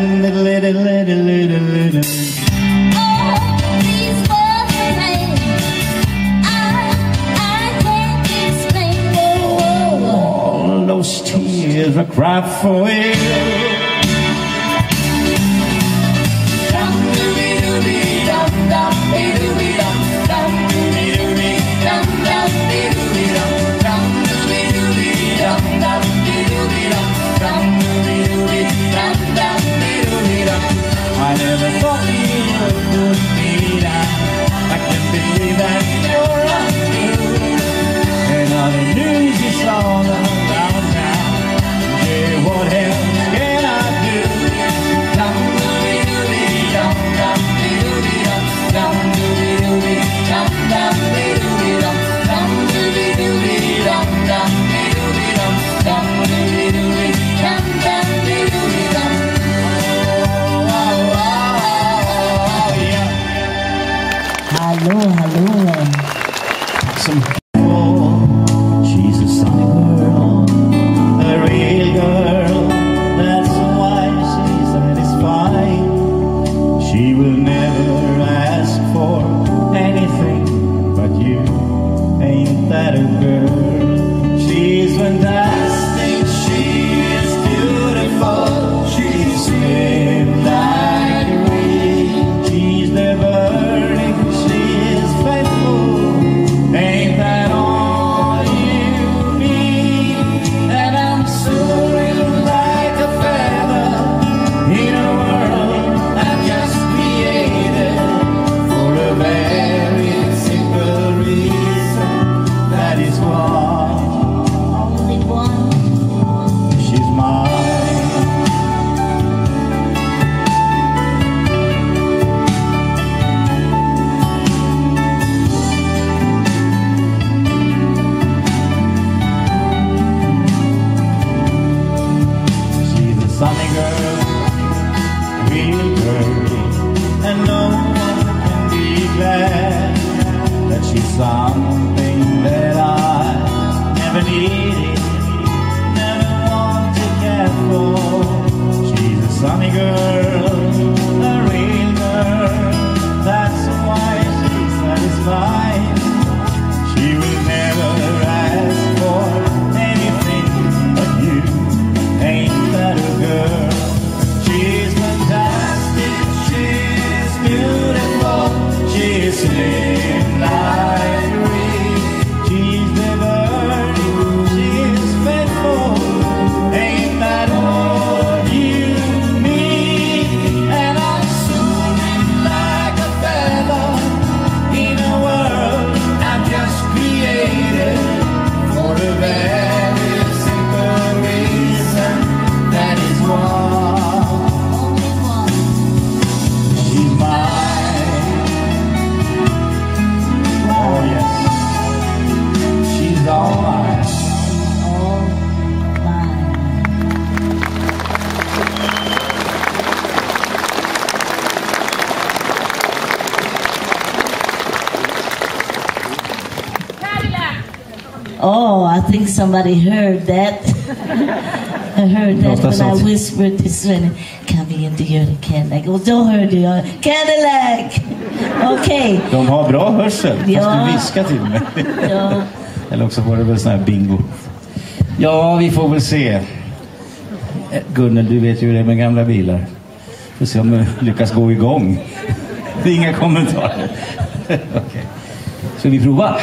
little, little, little, little, little. Those tears I cried for you Dum-dee-doo-dee, dum-dum-dee-doo-dee He will something that I never needed, never wanted to care for. She's a sunny girl. Oh, I think somebody heard that. I heard that when I whispered to Sven, kan vi inte göra Cadillac? Och då hörde jag Cadillac! Okej. De har bra hörsel, fast Ja. du viskar till mig. Ja. Eller också var det väl sån här bingo. Ja, vi får väl se. Gunnel, du vet ju hur det är med gamla bilar. Får se om vi lyckas gå igång. Det är Inga kommentarer. Okej. Ska vi prova?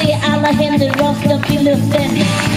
Vi få se alla händer rakt upp i luften?